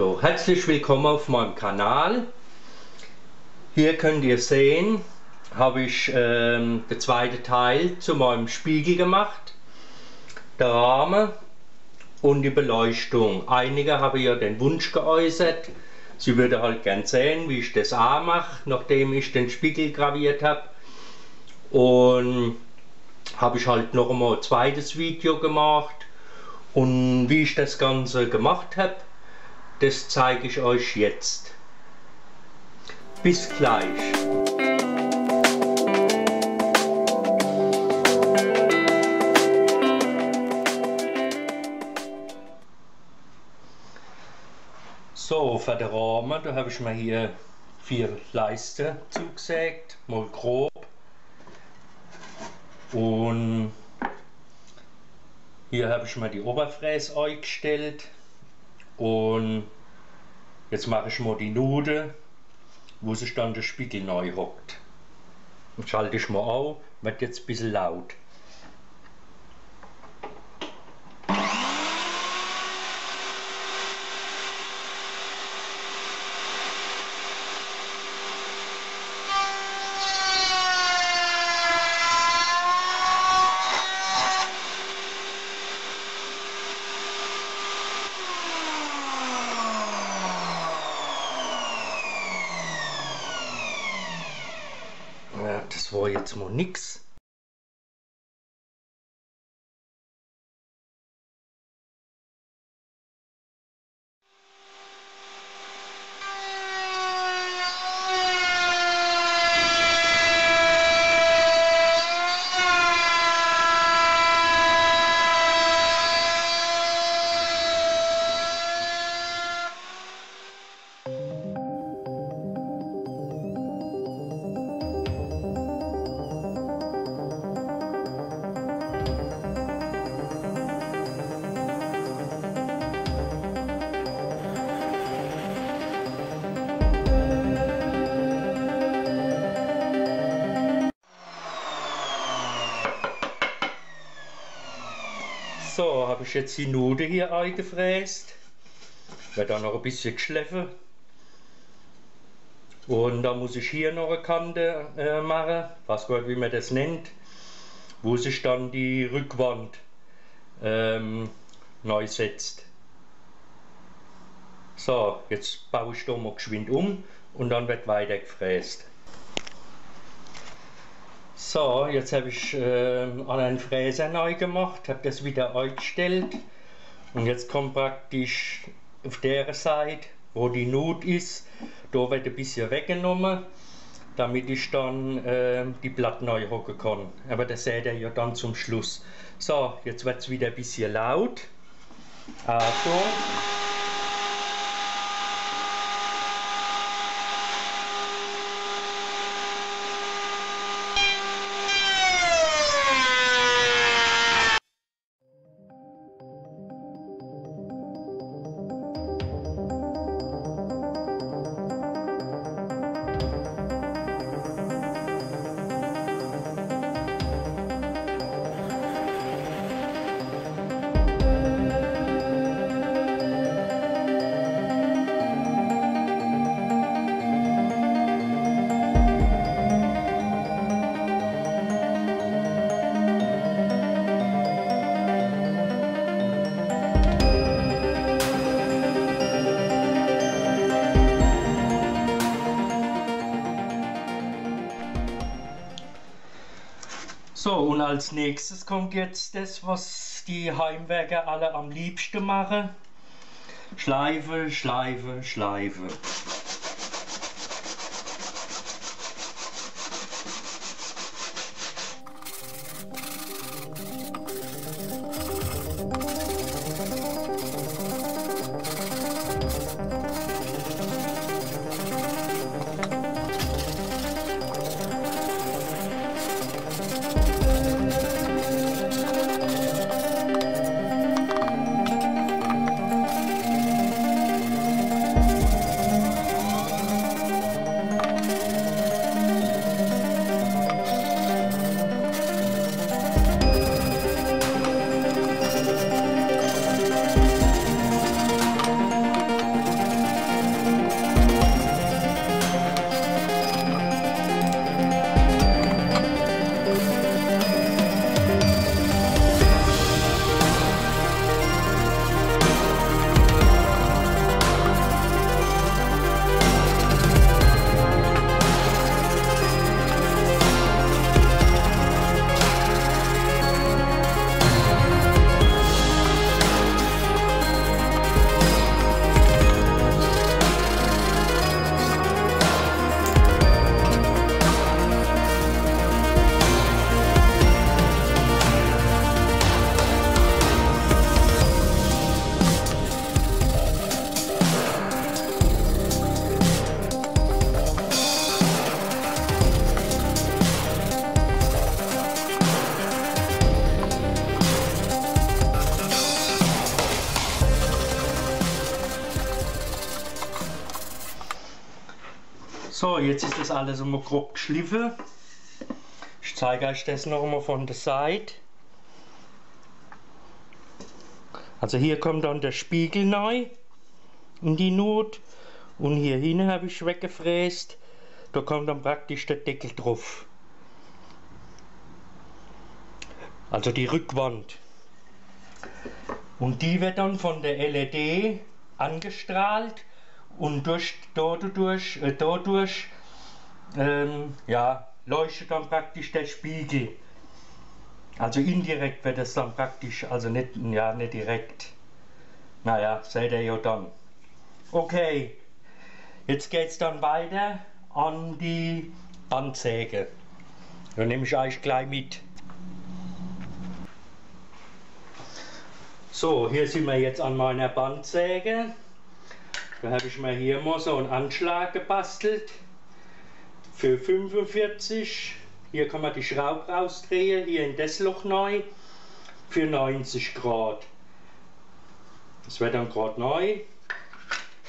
So, herzlich willkommen auf meinem Kanal. Hier könnt ihr sehen, habe ich ähm, den zweiten Teil zu meinem Spiegel gemacht. Der Rahmen und die Beleuchtung. Einige haben ja den Wunsch geäußert, sie würde halt gern sehen, wie ich das auch mache, nachdem ich den Spiegel graviert habe. Und habe ich halt noch einmal ein zweites Video gemacht und wie ich das Ganze gemacht habe, das zeige ich euch jetzt. Bis gleich. So, für den Rahmen, da habe ich mir hier vier Leisten zugesägt, mal grob. Und hier habe ich mal die Oberfräse eingestellt und jetzt mache ich mal die Nude, wo sich dann der Spiegel neu hockt. Und schalte ich mal auf, wird jetzt ein bisschen laut. Habe ich jetzt die Nude hier eingefräst. Wird dann noch ein bisschen geschliffen. Und da muss ich hier noch eine Kante äh, machen, was Gott wie man das nennt, wo sich dann die Rückwand ähm, neu setzt. So, jetzt baue ich da mal geschwind um und dann wird weiter gefräst. So, jetzt habe ich äh, einen Fräser neu gemacht, habe das wieder eingestellt und jetzt kommt praktisch auf der Seite, wo die Nut ist, da wird ein bisschen weggenommen, damit ich dann äh, die Platte neu hocken kann. Aber das seht ihr ja dann zum Schluss. So, jetzt wird es wieder ein bisschen laut. Achtung. Und als nächstes kommt jetzt das, was die Heimwerker alle am liebsten machen. Schleife, Schleife, Schleife. Jetzt ist das alles immer grob geschliffen. Ich zeige euch das noch mal von der Seite. Also hier kommt dann der Spiegel neu in die Not und hier hinten habe ich weggefräst. Da kommt dann praktisch der Deckel drauf. Also die Rückwand. Und die wird dann von der LED angestrahlt und durch, dadurch, äh, dadurch ähm, ja, leuchtet dann praktisch der Spiegel. Also indirekt wird es dann praktisch, also nicht, ja, nicht direkt. Naja, seht ihr ja dann. Okay, jetzt geht es dann weiter an die Bandsäge. Da nehme ich euch gleich mit. So, hier sind wir jetzt an meiner Bandsäge. Da habe ich mir hier mal so einen Anschlag gebastelt für 45. Hier kann man die Schraube rausdrehen, hier in das Loch neu für 90 Grad. Das wird dann gerade neu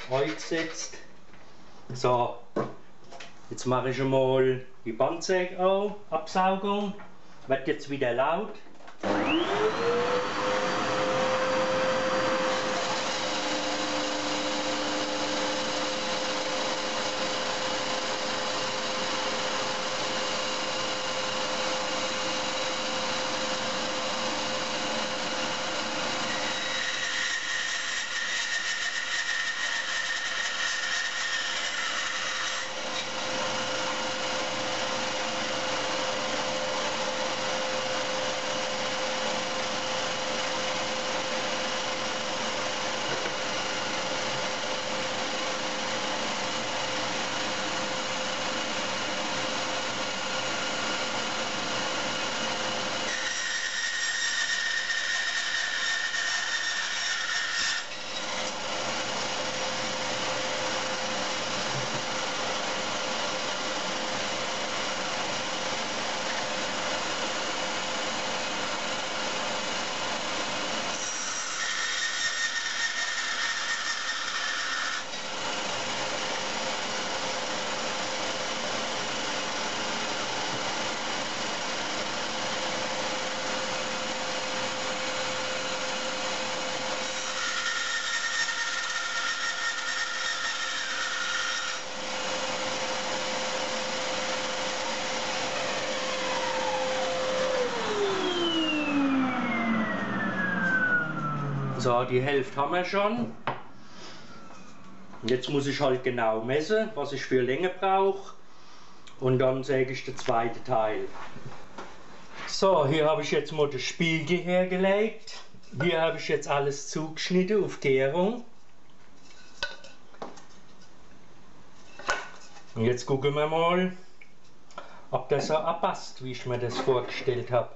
eingesetzt. So, jetzt mache ich mal die Bandsäge Absaugung. Wird jetzt wieder laut. So, die Hälfte haben wir schon. Jetzt muss ich halt genau messen, was ich für Länge brauche. Und dann säge ich den zweiten Teil. So, hier habe ich jetzt mal den Spiegel hergelegt. Hier habe ich jetzt alles zugeschnitten auf Gärung. Und jetzt gucken wir mal, ob das so abpasst, wie ich mir das vorgestellt habe.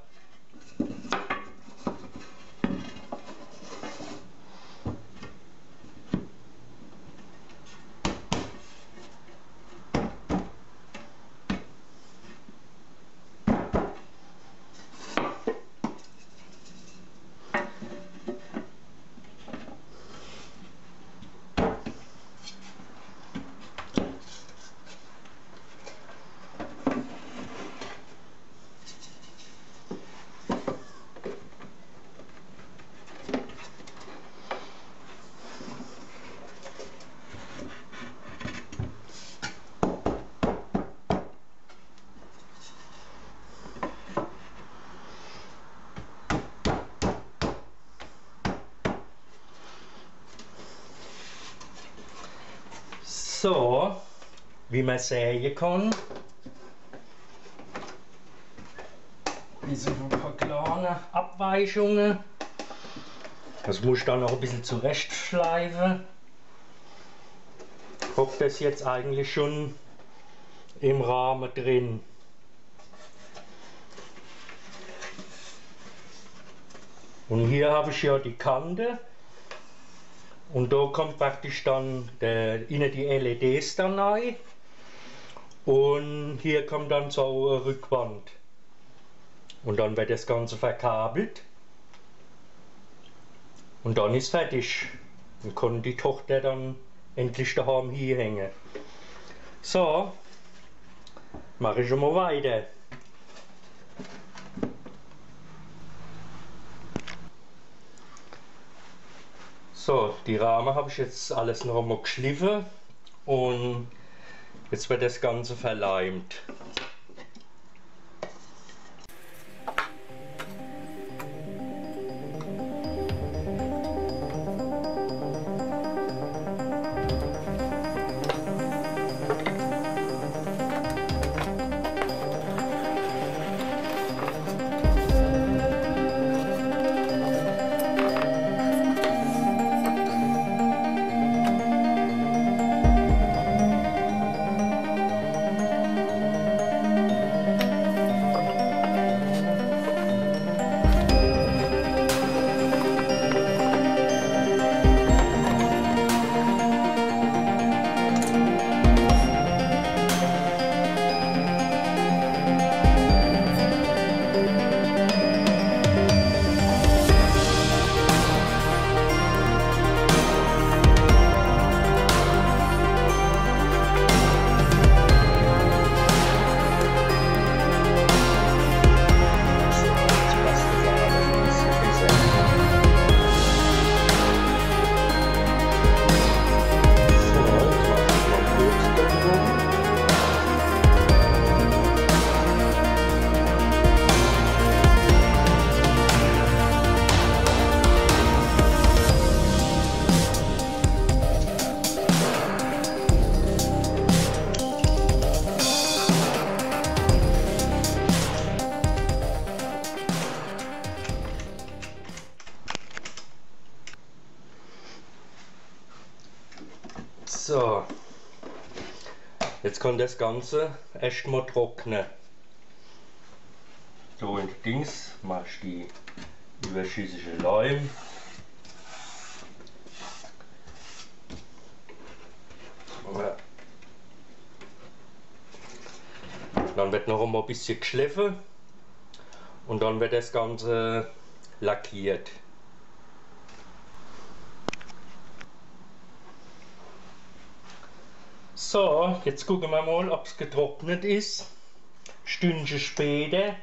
So, wie man sehen kann, hier sind ein paar kleine Abweichungen. Das muss ich dann noch ein bisschen zurechtschleifen. Hoffe, das jetzt eigentlich schon im Rahmen drin. Und hier habe ich ja die Kante und da kommt praktisch dann der, innen die LEDs dann rein. Und hier kommt dann so eine Rückwand. Und dann wird das Ganze verkabelt. Und dann ist fertig. Dann kann die Tochter dann endlich daheim hier hängen. So, mache ich schon mal weiter. So, die Rahmen habe ich jetzt alles noch einmal geschliffen und jetzt wird das Ganze verleimt. Kann das Ganze erstmal trocknen. So in Dings machst du die überschüssige Leim. Dann wird noch einmal ein bisschen geschliffen und dann wird das Ganze lackiert. So, jetzt gucken wir mal, ob es getrocknet ist. Stündchen später.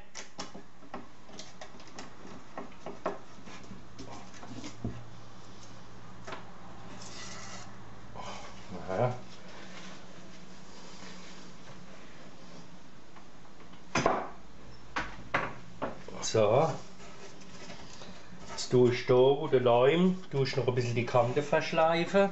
So. Jetzt tue ich da, wo der Leim, tue ich noch ein bisschen die Kante verschleifen.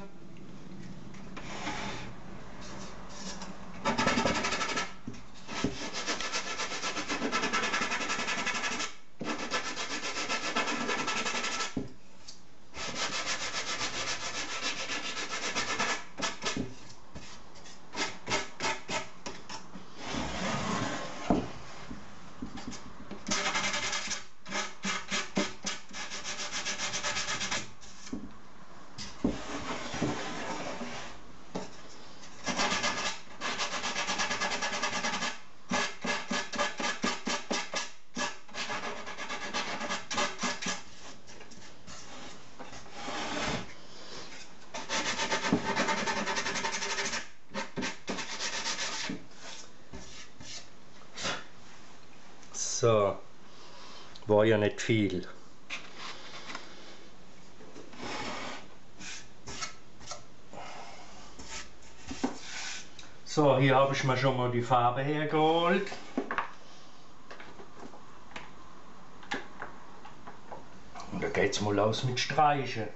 So, war ja nicht viel. So, hier habe ich mir schon mal die Farbe hergeholt. Und da geht es mal los mit Streichen.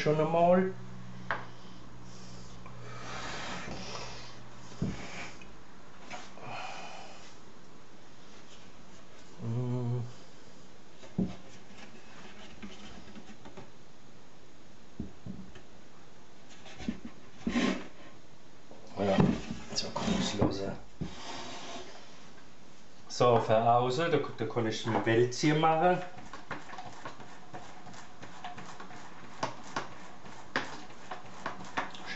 Schon einmal. Ja, so groß So, für außen, da, da kann ich ein Wälzchen machen.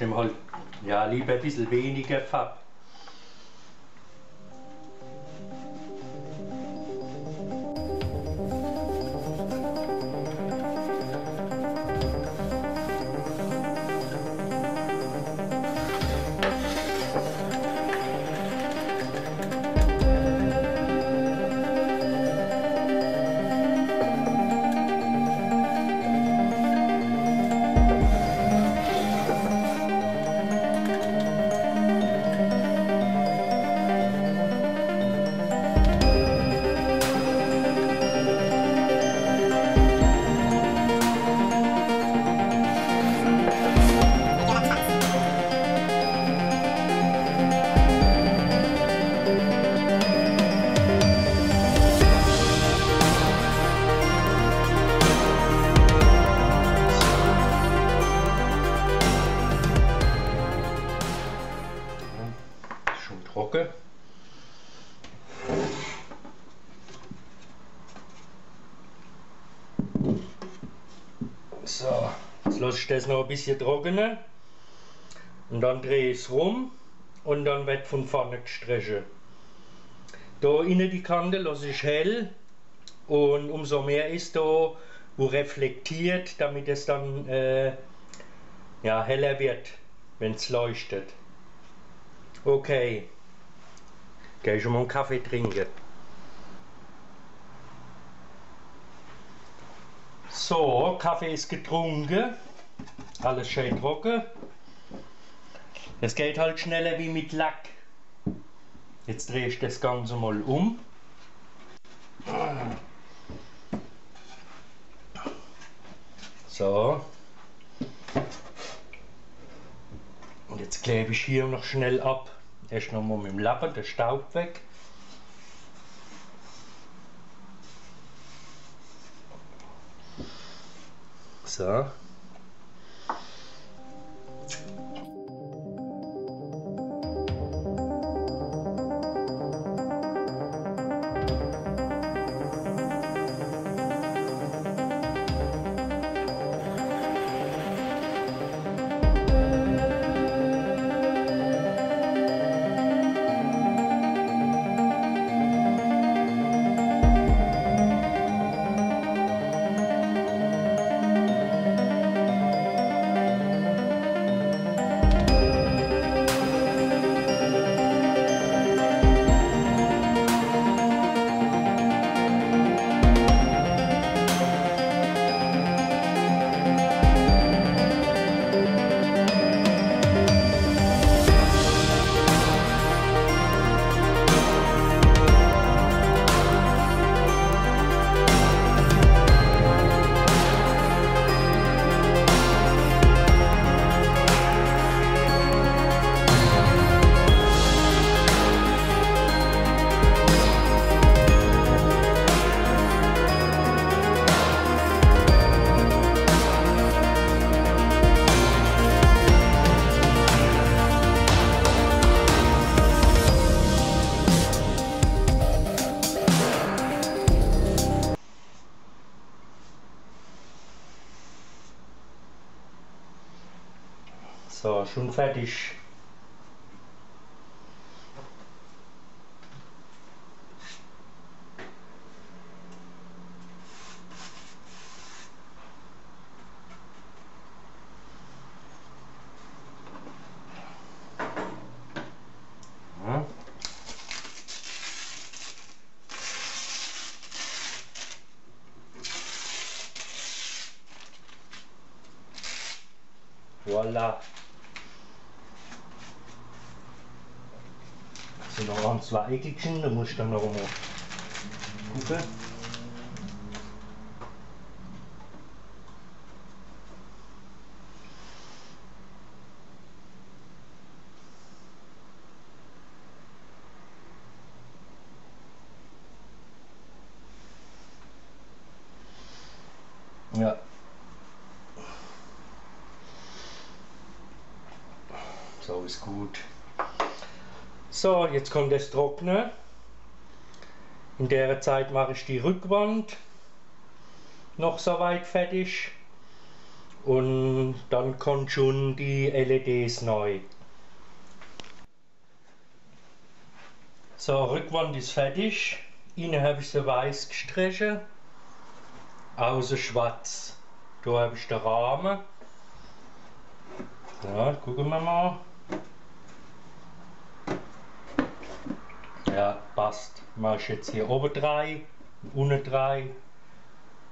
Nehme halt ja, lieber ein bisschen weniger Farbe. Jetzt lasse ich das noch ein bisschen trocknen. Und dann drehe ich es rum und dann wird von vorne gestrichen. Da innen die Kante lasse ich hell und umso mehr ist da, wo reflektiert, damit es dann äh, ja, heller wird, wenn es leuchtet. Okay. Gehe schon mal einen Kaffee trinken. So, Kaffee ist getrunken. Alles schön trocken. Es geht halt schneller wie mit Lack. Jetzt drehe ich das Ganze mal um. So. Und jetzt klebe ich hier noch schnell ab. Erst nochmal mit dem Lappen den Staub weg. So. So, schon fertig. Edition, da muss ich dann noch mal gucken. Ja. So ist gut. So, jetzt kommt das Trocknen. In der Zeit mache ich die Rückwand noch so weit fertig und dann kommt schon die LEDs neu. So, Rückwand ist fertig. Innen habe ich sie weiß gestrichen, außen schwarz. Da habe ich den Rahmen. Ja, gucken wir mal. Ja, passt. Mache ich jetzt hier oben drei, unten drei,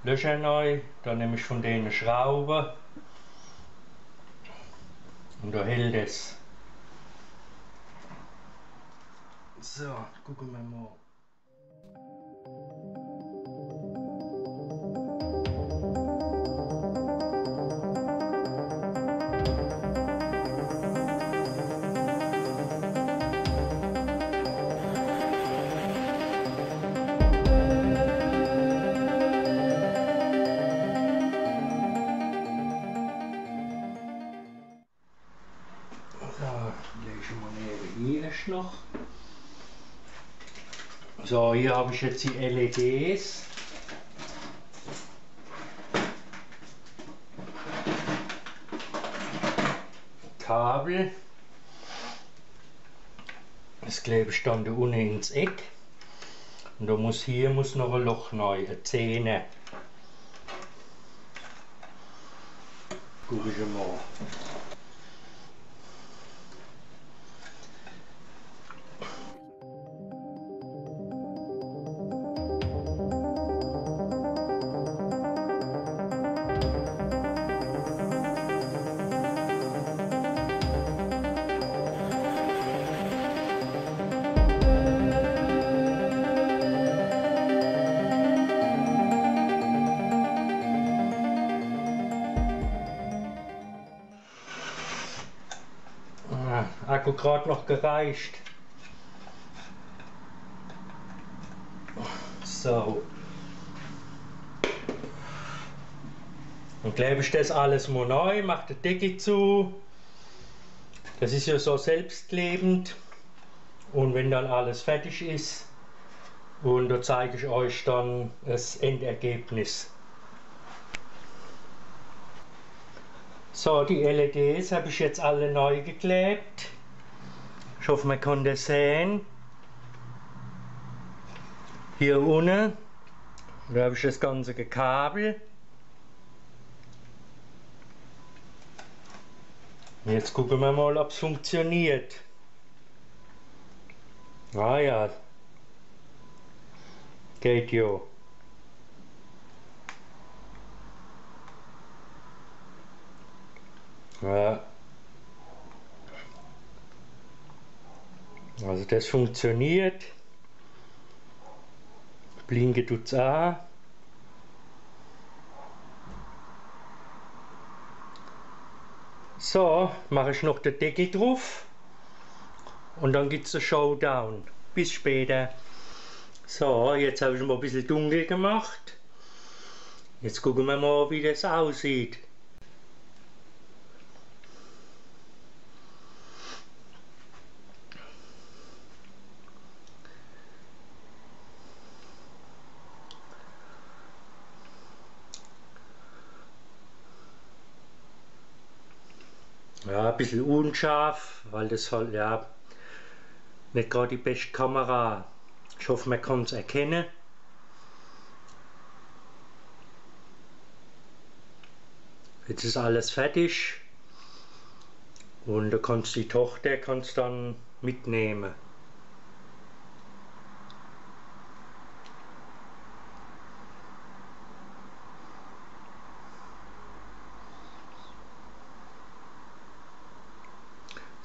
lösche neu, dann nehme ich von denen Schrauben und da hält es. So, gucken wir mal. Habe ich jetzt die LEDs. Kabel. Das klebe ich dann da unten ins Eck. Und da muss hier muss noch ein Loch neu, eine Zähne. Guck ich mal. Gerade noch gereicht. So. Dann klebe ich das alles mal neu, mache den Deckel zu. Das ist ja so selbstklebend. Und wenn dann alles fertig ist, und da zeige ich euch dann das Endergebnis. So, die LEDs habe ich jetzt alle neu geklebt. Ich hoffe, man kann das sehen. Hier unten, da habe ich das ganze Kabel. Jetzt gucken wir mal, ob es funktioniert. Ah ja, geht ja. Ja. Also das funktioniert. Blinke tut's auch. So, mache ich noch den Deckel drauf und dann gibt es einen Showdown. Bis später. So, jetzt habe ich mal ein bisschen dunkel gemacht. Jetzt gucken wir mal, wie das aussieht. Ja, ein bisschen unscharf, weil das halt ja nicht gerade die beste Kamera. Ich hoffe, man kann es erkennen. Jetzt ist alles fertig und da kannst die Tochter kannst dann mitnehmen.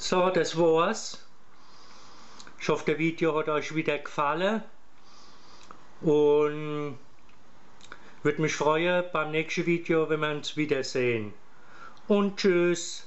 So, das war's. Ich hoffe, das Video hat euch wieder gefallen. Und würde mich freuen beim nächsten Video, wenn wir uns wiedersehen. Und tschüss.